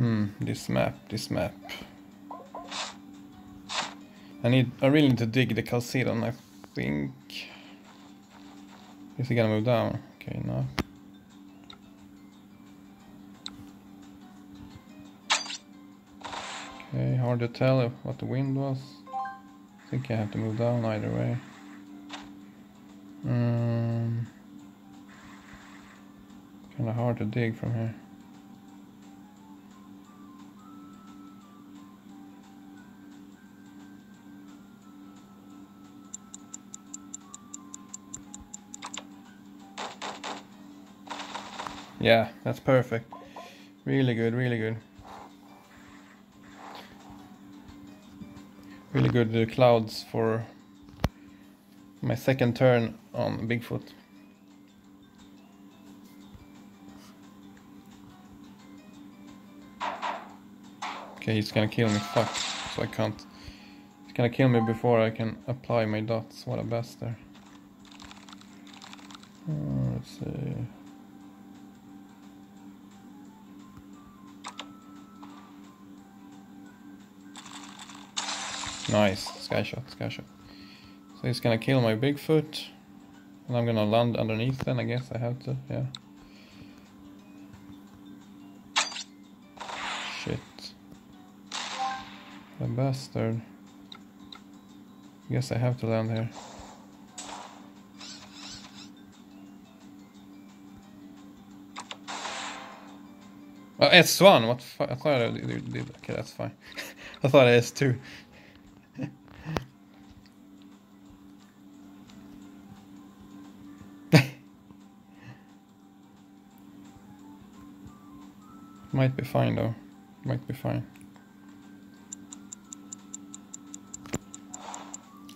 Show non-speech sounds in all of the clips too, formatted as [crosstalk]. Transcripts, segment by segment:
Hmm, this map, this map. I need, I really need to dig the Chalcedon, I think. Is he gonna move down? Okay, no. Okay, hard to tell what the wind was. I think I have to move down either way. Um, kind of hard to dig from here. Yeah, that's perfect. Really good, really good. Really good uh, clouds for my second turn on Bigfoot. Okay, he's gonna kill me, fuck. So I can't. He's gonna kill me before I can apply my dots. What a bastard. Uh, let's see. Nice, sky shot, sky shot. So he's gonna kill my Bigfoot. And I'm gonna land underneath then, I guess I have to, yeah. Shit. The bastard. I guess I have to land here. Oh, S1, what I thought I did. Okay, that's fine. [laughs] I thought S2. Might be fine though. Might be fine.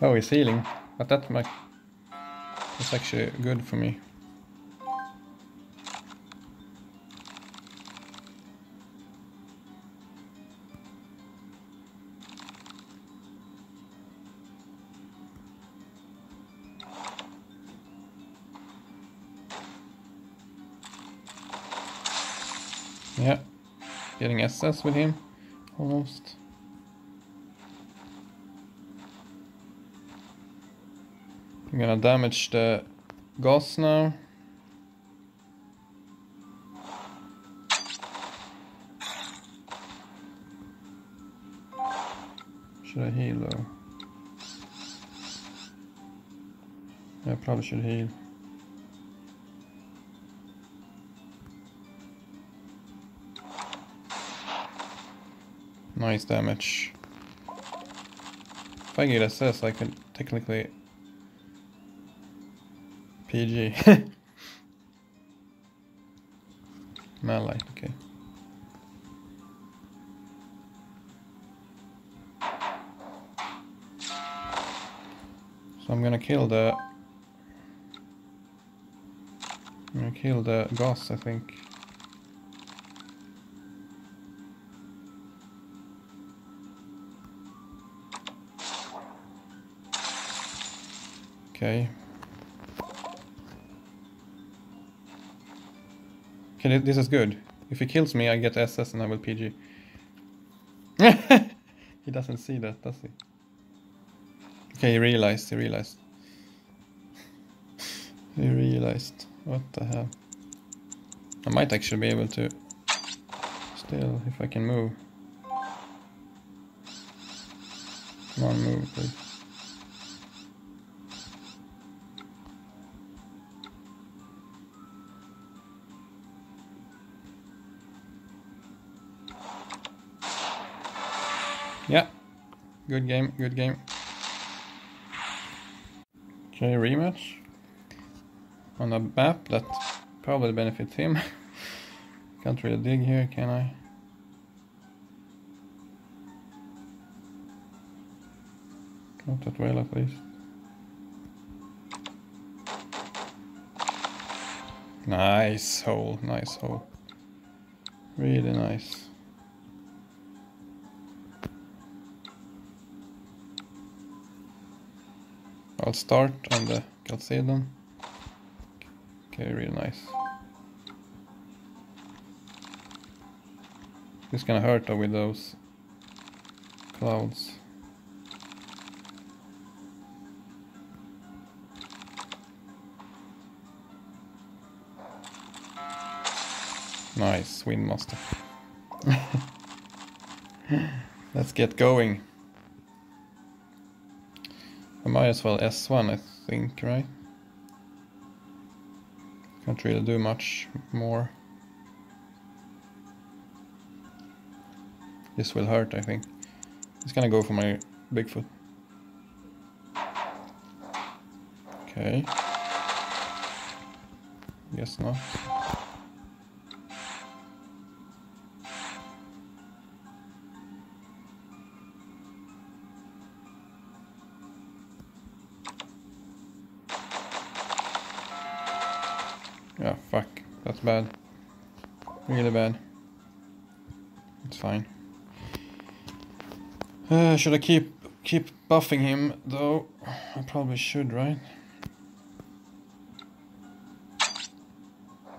Oh, he's healing. But that might... That's actually good for me. Yeah, getting SS with him, almost. I'm gonna damage the Goss now. Should I heal though? Yeah, I probably should heal. Nice damage. If I get SS, I could technically PG. Melee, [laughs] okay. So I'm gonna kill the... I'm gonna kill the ghost, I think. Okay. Okay, this is good. If he kills me, I get SS and I will PG. [laughs] he doesn't see that, does he? Okay, he realized, he realized. [laughs] he realized. What the hell? I might actually be able to... Still, if I can move. Come on, move, please. Yeah. Good game, good game. Okay, rematch. On a map that probably benefits him. [laughs] Can't really dig here, can I? Not that well at least. Nice hole, nice hole. Really nice. I'll start on the Chalcedon. Okay, really nice. It's gonna hurt though with those clouds. Nice, Windmaster. [laughs] Let's get going. Might as well S1 I think, right? Can't really do much more. This will hurt, I think. It's gonna go for my Bigfoot. Okay. Guess not. Yeah, fuck. That's bad. Really bad. It's fine. Uh, should I keep keep buffing him though? I probably should, right?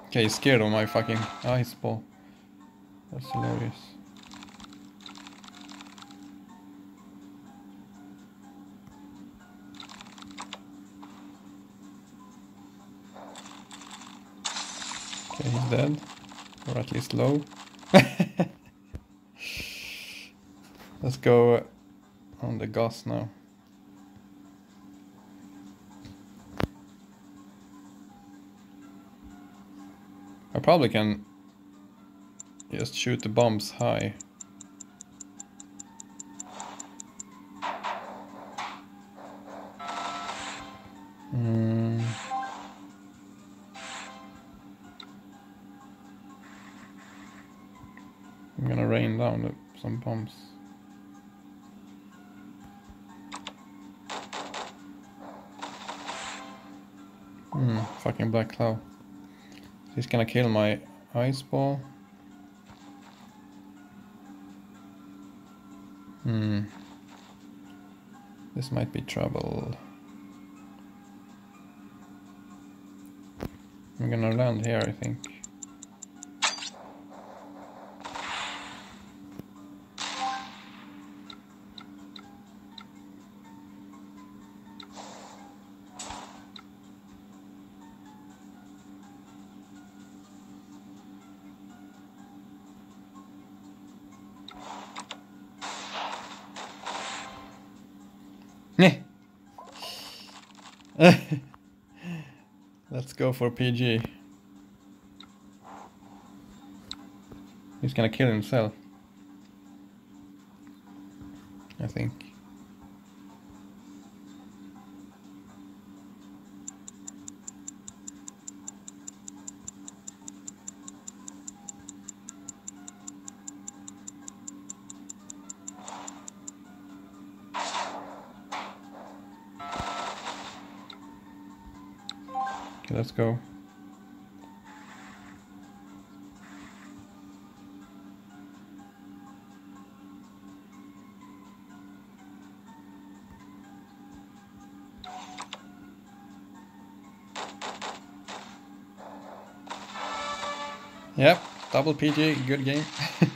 Okay, he's scared of my fucking IceBall. That's hilarious. Dead. Or at least low. [laughs] Let's go on the gas now. I probably can just shoot the bombs high. Hmm. Rain down some bombs. Hmm, fucking black cloud. He's gonna kill my IceBall. Hmm. This might be trouble. I'm gonna land here, I think. [laughs] Let's go for PG. He's gonna kill himself. I think. Okay, let's go. Yep, double PG, good game. [laughs]